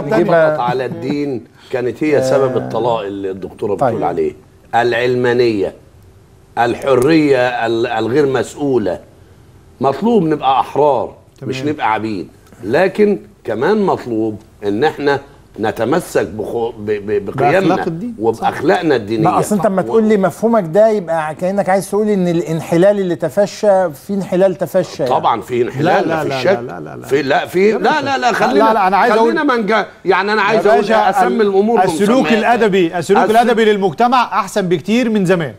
ضغط على الدين كانت هي سبب الطلاق اللي الدكتوره بتقول طيب. عليه. العلمانية الحرية ال- الغير مسؤولة. مطلوب نبقى أحرار مش نبقى عبيد. لكن كمان مطلوب إن إحنا نتمسك بخو ب- ب- بقيمنا بأخلاق الدين. وبأخلاقنا الدينية ما أصل أنت لما تقول لي مفهومك ده يبقى كأنك عايز تقول إن الانحلال اللي تفشى في انحلال تفشى يعني. طبعا في انحلال لا، في لا، شك لا، لا، لا. في لا في لا لا لا خلينا لا، لا، أنا عايز أقول- خلينا منجا يعني أنا عايز أقول أسمي الأمور السلوك. الأدبي السلوك الس- الأدبي للمجتمع أحسن بكتير من زمان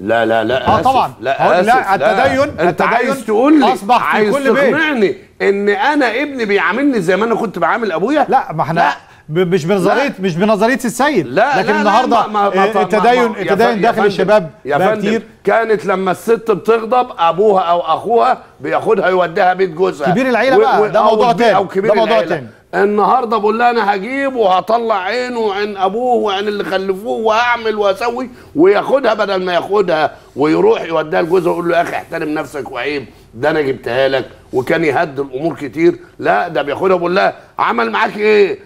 لا لا لا آسف. طبعا. لا آسف. لا، التدين- أنت التدين عايز تقول لي أصبح في عايز كل بيت. تقنعني إن أنا ابني بيعاملني زي ما أنا كنت بعامل أبويا لا ما إحنا لا. مش بنظريه مش بنظرية السيد. لا لكن لا النهارده لا ما- ما- آه، التدين التدين داخل الشباب يا بقى فندم. كتير. كانت لما الست بتغضب أبوها أو أخوها بياخدها يوديها بيت جوزها. كبير العيلة بقى، ده موضوع تاني. ده موضوع. تاني. النهارده بقول لها أنا هجيب وهطلع عينه وعين أبوه وعين اللي خلفوه وهعمل وأسوي وياخدها بدل ما ياخدها ويروح يوديها لجوزها ويقول له يا أخي احترم نفسك وعيب ده أنا جبتها لك. وكان يهدي الأمور كتير. لا ده بياخدها بيقول لها عمل معاك إيه؟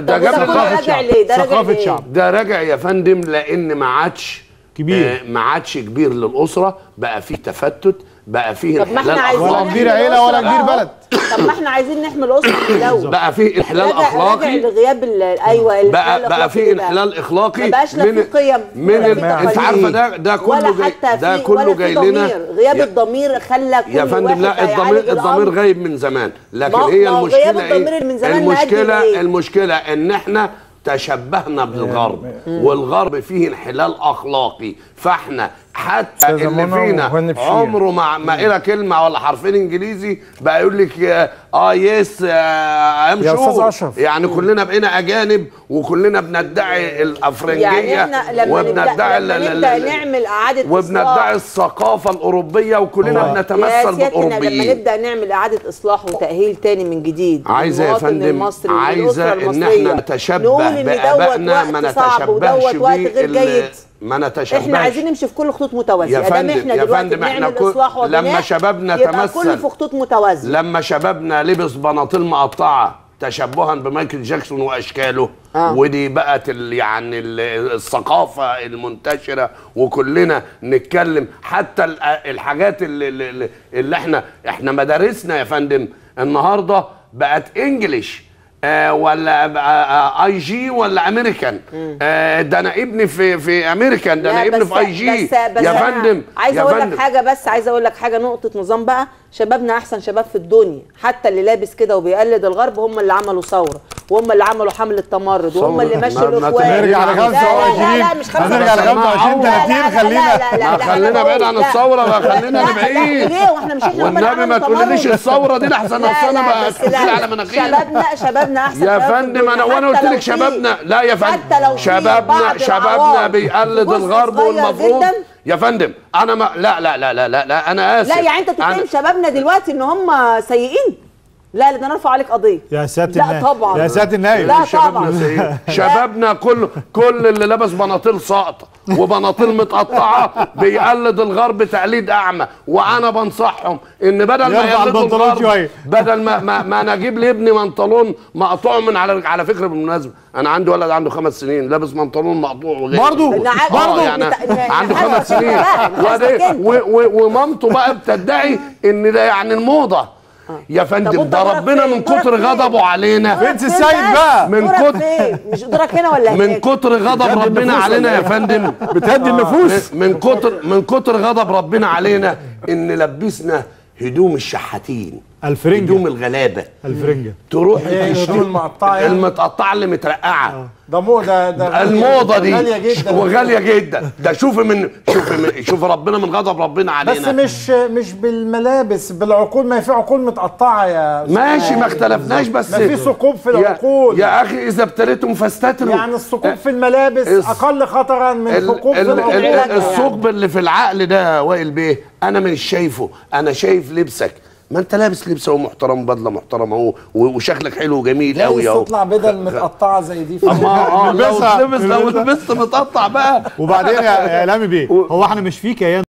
ده راجع ثقافة؟ شعب. ده راجع يا فندم لأن ما عادش كبير. آه، ما عادش كبير للأسرة بقى فيه تفتت بقى فيه طب ما إحنا عايزين ولا كبير عيلة ولا. كبير. بلد. طب ما إحنا عايزين نحمي الأسرة من الأول بقى فيه انحلال أخلاقي لغياب ال- أيوه بقى بقى الأخلاقي في ده. انحلال إخلاقي ما بقاش لا في قيم من أنت. عارفة ده ده كله ولا جاي حتى ده كله جاي لنا غياب يا- الضمير خلى كل يا فندم لا الضمير الضمير. غايب من زمان لكن هي المشكلة غياب الضمير إيه من زمان مؤدي المشكلة لإيه؟ المشكلة إن إحنا تشبهنا بالغرب. والغرب فيه انحلال أخلاقي. فاحنا حتى اللي فينا. عمره ما ما قرا كلمة ولا حرفين إنجليزي بقى يقول لك آه، آه يس ام يا أستاذ أشرف. يعني كلنا بقينا أجانب وكلنا بندعي الأفرنجية يعني إحنا لما نبدا وبندعي لما ال- ال- نبدا نعمل إعادة وبندعي. الثقافة الأوروبية وكلنا بنتمثل سيادتنا لما بالاوروبيين نبدأ نعمل إعادة إصلاح وتأهيل تاني من جديد عايزه يا فندم عايزه إن. إحنا نتشبه بأبائنا ما وقت صعب نتشبهش ودوت وقت بيه غير جيد ما نتشبهش. إحنا عايزين نمشي في كل خطوط متوازية. يا فندم- إحنا يا فندم إحنا كل- لما شبابنا تمثل. كله في خطوط متوازية. لما شبابنا لبس بناطيل مقطعة تشبها بمايكل جاكسون وأشكاله. آه. ودي بقت ال يعني ال- الثقافة المنتشرة وكلنا نتكلم. حتى ال- الحاجات اللي, اللي, اللي إحنا إحنا مدارسنا يا فندم النهارده بقت انجليش آه ولا بقى آه IG ولا أمريكان. آه ده أنا ابني في في أمريكان. ده أنا ابني في IG. بس بس يا فندم عايزة يا أقول لك. حاجة بس عايزة أقول لك حاجة نقطة نظام بقى. شبابنا أحسن شباب في الدنيا حتى اللي لابس كده وبيقلد الغرب هم اللي عملوا ثورة. وهم اللي عملوا حمله تمرد وهم؟ اللي مشوا الاخوان نرجع ل لا، لا، 25 لا لا مش هنرجع ل 25 لا، لا، 30 لا، خلينا خلينا بعيد عن. الثوره ما خلينا بعيد ليه وإحنا مش إحنا والنبي ما تقوليش الثوره دي لحسن لا بقى لا على مناخيري شبابنا شبابنا احسن يا فندم. أنا وأنا قلت لك شبابنا لا يا فندم شبابنا شبابنا بيقلد الغرب والمفروض. يا فندم أنا ما لا لا لا لا لا, أنا اسف لا يعني انت بتتهم أنا- شبابنا دلوقتي ان هم سيئين لا لا ده أنا أرفع عليك قضية. يا سيادة لا طبعا. يا سيادة النائب لا شبابنا طبعا. شبابنا كل كل اللي لابس بناطيل ساقطة وبناطيل متقطعة بيقلد الغرب تقليد أعمى وأنا بنصحهم إن بدل ما يقلدوا الغرب. بدل ما ما, ما أنا أجيب لابني بنطلون مقطوع من على على فكرة بالمناسبة أنا عندي ولد عنده خمس سنين لابس بنطلون مقطوع وغير برضه برضه يعني عنده خمس سنين. ومامته بقى بتدعي إن ده يعني الموضة. يا فندم ده ربنا؟ من كتر؟ غضبه علينا. بنت السيد بقى. من كتر-؟ مش دورك هنا ولا من كتر غضب ربنا علينا يا فندم. بتهدي النفوس. من كتر من كتر غضب ربنا علينا إن لبسنا هدوم الشحاتين. الفرنجة. هدوم الغلابة. الفرنجة. تروح تشتري الهدوم المقطعة. يعني؟ المتقطعة اللي مترقعة. ده مو ده ده الموضة دي غالية جدا. وغاليه جدا. ده شوف من شوف من شوف ربنا من غضب ربنا بس علينا مش مش بالملابس بالعقول. ما في عقول متقطعة يا ماشي ما. اختلفناش بس ما في ثقوب في يا- العقول. يا أخي إذا ابتليتم فاستتروا يعني الثقوب في الملابس أقل خطرا من ال- ثقوب في ال- ال- العقول. الثقب اللي في العقل ده وائل بيه أنا مش شايفه. أنا شايف لبسك. ما انت لابس لبس اهو محترم بدله محترمة اهو وشكلك حلو وجميل قوي أهو تطلع بدل متقطعة زي دي اما آه لو نلبسها. لبس لو. لبست متقطع بقى وبعدين يا يا اعلامي بيه هو إحنا مش في كيان